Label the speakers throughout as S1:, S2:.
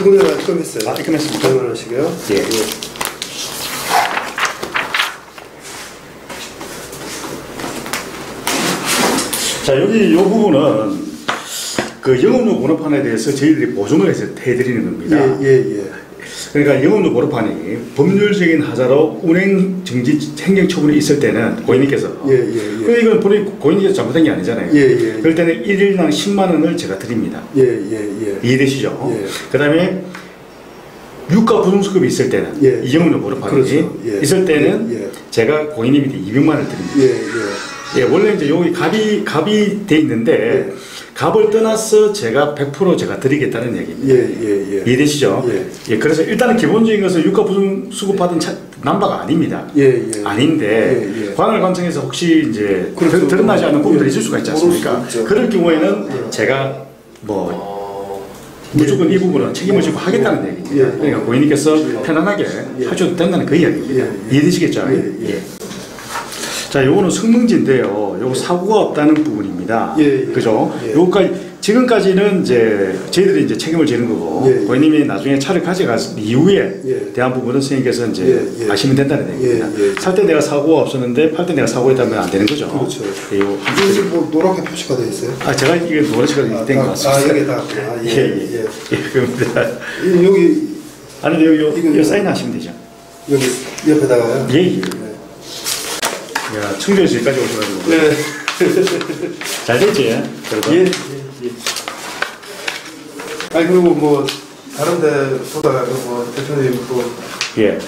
S1: 피곤해가 입금했어요.
S2: 아, 입금했습니까?
S1: 입금하시고요.
S2: 예. 자 여기 이 부분은 그 영업용 번호판에 대해서 저희들이 보증을 해서 해드리는 겁니다.
S1: 예, 예, 예.
S2: 그러니까 영업용 번호판이 법률적인 하자로 운행 정지 행정 처분이 있을 때는 고객님께서
S1: 예, 예, 예.
S2: 그 이건 본인 고객님께서 잘못한 게 아니잖아요.
S1: 예, 예.
S2: 그럴 때는 일일당 10만 원을 제가 드립니다.
S1: 예, 예, 예.
S2: 이해되시죠?
S1: 예.
S2: 그다음에 유가 부정수급이 있을 때는
S1: 예.
S2: 이영훈의 번호판이
S1: 그렇죠. 예.
S2: 있을 때는
S1: 예, 예.
S2: 제가 고객님한테 200만 원을 드립니다.
S1: 예, 예.
S2: 예, 원래 이제 여기 갑이 갑이 돼 있는데
S1: 예.
S2: 갑을 떠나서 제가 100% 제가 드리겠다는 얘기입니다.
S1: 예, 예, 예.
S2: 이해되시죠?
S1: 예.
S2: 예, 그래서 일단은 기본적인 것은 유가 부정 수급받은 차, 남바가 아닙니다.
S1: 예, 예.
S2: 아닌데
S1: 예, 예.
S2: 관할 관청에서 혹시 이제
S1: 그렇죠.
S2: 드- 드러나지 않는 부분들이
S1: 예.
S2: 있을 수가 있지 않습니까? 그럴 경우에는
S1: 예.
S2: 제가 뭐 무조건 이 부분은 책임을 지고 하겠다는 얘기입니다.
S1: 예.
S2: 그러니까 고객님께서 편안하게
S1: 예.
S2: 하셔도 된다는 그 이야기입니다.
S1: 예.
S2: 이해되시겠죠?
S1: 예. 예.
S2: 자, 요거는 성능지인데요. 요거 사고가 없다는 부분입니다.
S1: 예, 예.
S2: 그죠?
S1: 예.
S2: 요거까지 지금까지는 이제 저희들이 이제 책임을 지는 거고
S1: 예, 예.
S2: 고객님이 나중에 차를 가져갔을 이후에
S1: 예.
S2: 대한 부분은 선생님께서 이제
S1: 예, 예.
S2: 아시면 된다는 얘기입니다.
S1: 예, 예.
S2: 살때 내가 사고가 없었는데 팔 때 내가 사고했다면 안 되는 거죠.
S1: 그렇죠.
S2: 예, 요
S1: 여기 뭐 노랗게 표시가 되어 있어요?
S2: 아, 제가 이게 된것
S1: 아,
S2: 같습니다.
S1: 아, 여기 다. 아,
S2: 예,
S1: 예,
S2: 예.
S1: 예.
S2: 예, 그겁니다.
S1: 이- 여기,
S2: 아니, 여기, 요, 요 사인 하시면 되죠.
S1: 여기 옆에다가요?
S2: 예, 예. 야, 청주에서 여기까지 오셔가지고.
S1: 네.
S2: 잘 됐지?
S1: 예, 예, 예. 아니, 그리고 뭐, 다른 데 보다, 뭐, 대표님 또,
S2: 예.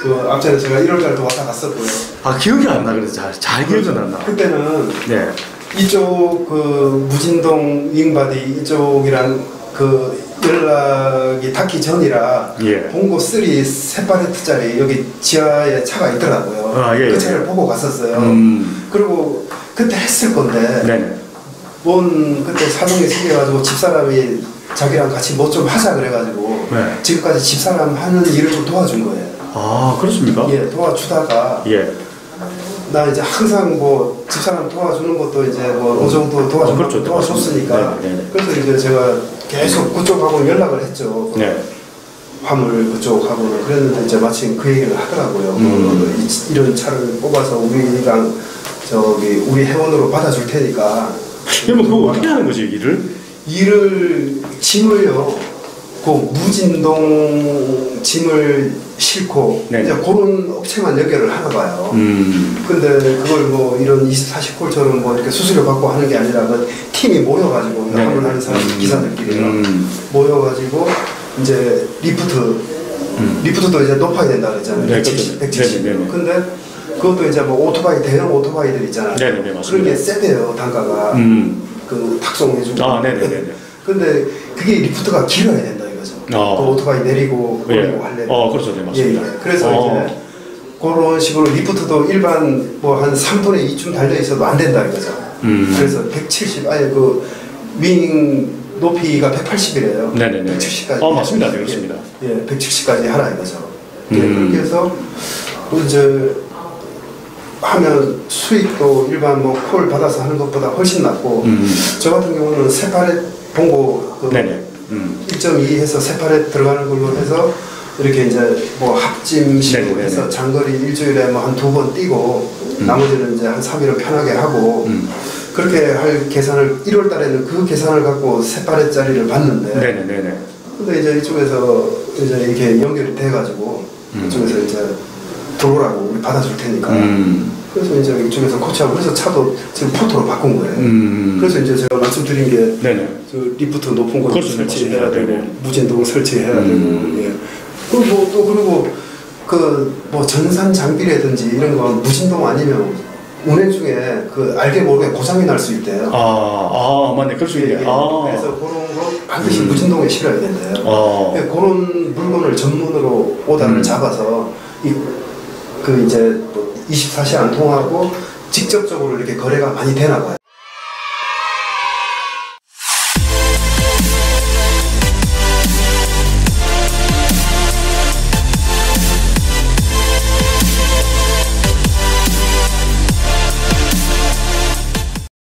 S1: 그, 앞전에 제가 1월달에 왔다 갔었고요.
S2: 아 기억이 안 나 그래서 잘, 잘 기억이 안 나.
S1: 그때는
S2: 네.
S1: 이쪽 그 무진동 윙바디 이쪽이랑 그 연락이 닿기 전이라
S2: 예.
S1: 봉고 3 세파레트짜리 여기 지하에 차가 있더라고요.
S2: 아, 예,
S1: 그
S2: 예.
S1: 차를 보고 갔었어요.
S2: 음.
S1: 그리고 그때 했을 건데
S2: 네네.
S1: 뭔 그때 사정이 생겨가지고 집사람이 자기랑 같이 뭐 좀 하자 그래가지고
S2: 네.
S1: 지금까지 집사람 하는 일을 좀 도와준 거예요.
S2: 아 그렇습니까?
S1: 예, 도와주다가
S2: 예.
S1: 나 이제 항상 뭐 집사람 도와주는 것도 이제 뭐 어느 정도 도와주,
S2: 어, 그렇죠.
S1: 도와줬으니까
S2: 네, 네, 네.
S1: 그래서 이제 제가 계속 그쪽하고 연락을 했죠. 그
S2: 네.
S1: 화물 그쪽하고는 그랬는데 이제 마침 그 얘기를 하더라고요.
S2: 음.
S1: 뭐 이- 이런 차를 뽑아서 우리랑 저기 우리 회원으로 받아줄 테니까
S2: 그러면 그거 어떻게 하는 거지 일을?
S1: 일을 짐을요. 그 무진동 짐을 싣고
S2: 네.
S1: 이제 그런 업체만 연결을 하나 봐요.
S2: 음.
S1: 근데 그걸 뭐 이런 24시 콜처럼 뭐 이렇게 수수료 받고 하는 게 아니라 그 팀이 모여가지고
S2: 네.
S1: 하는 사람
S2: 음.
S1: 기사들끼리요
S2: 음.
S1: 모여가지고 이제 리프트 리프트도 이제 높아야 된다 그랬잖아요.
S2: 네,
S1: 170,
S2: 그렇죠.
S1: 170.
S2: 네, 네, 네.
S1: 근데 그것도 이제 뭐 오토바이 대형 오토바이들 있잖아요.
S2: 네, 네, 네, 맞습니다.
S1: 그런 게 세대요 단가가
S2: 음.
S1: 그 탁송해주고.
S2: 아, 네 네네네.
S1: 근데 그게 리프트가 길어야 된다 이거죠.
S2: 아.
S1: 그 오토바이 내리고
S2: 예.
S1: 올리고 하려면.
S2: 어, 그렇죠. 네, 맞습니다.
S1: 예, 예. 그래서
S2: 어.
S1: 이제 그런 식으로 리프트도 일반 뭐 한 3분의 2쯤 달려 있어도 안 된다 이거죠.
S2: 음.
S1: 그래서 170 아니 그윙 높이가 180이래요.
S2: 네네네.
S1: 170까지.
S2: 어, 맞습니다. 네, 그렇습니다.
S1: 예, 예 170까지 하라 이거죠. 예,
S2: 음.
S1: 그렇게 해서 또 이제 하면 수익도 일반 뭐 콜 받아서 하는 것보다 훨씬 낮고
S2: 음.
S1: 저 같은 경우는 세파렛 봉고 그
S2: 네네. 음.
S1: 1.2 해서 세파렛 들어가는 걸로 해서 이렇게 이제 뭐 합짐식으로
S2: 네네네.
S1: 해서 장거리 일주일에 뭐 한 두 번 뛰고
S2: 음.
S1: 나머지는 이제 한 3일은 편하게 하고
S2: 음.
S1: 그렇게 할 계산을 1월 달에는 그 계산을 갖고 세파렛짜리를 받는데
S2: 네네네 네.
S1: 근데 이제 이쪽에서 이제 이렇게 연결이 돼가지고
S2: 음.
S1: 이쪽에서 이제 들어오라고 우리 받아줄 테니까
S2: 음.
S1: 그래서 이제 이쪽에서 코치하고 그래서 차도 지금 포터로 바꾼 거예요.
S2: 음.
S1: 그래서 이제 제가 말씀드린 게
S2: 네네.
S1: 저 리프트 높은 거
S2: 그렇죠.
S1: 설치해야. 되고. 무진동 설치해야
S2: 음.
S1: 되고 예. 그리고 뭐 또 그리고 그 뭐 전산 장비라든지 이런 거 무진동 아니면 운행 중에 그 알게 모르게 고장이 날 수 있대요.
S2: 아, 아, 맞네. 그럴 수
S1: 예,
S2: 있네.
S1: 예.
S2: 아.
S1: 그래서 그런 거 반드시
S2: 음.
S1: 무진동에 실어야 된대요.
S2: 아.
S1: 예, 그런 물건을 전문으로 오다를
S2: 음.
S1: 잡아서 이, 그 이제 뭐 24시 안 통하고 직접적으로 이렇게 거래가 많이 되나 봐요.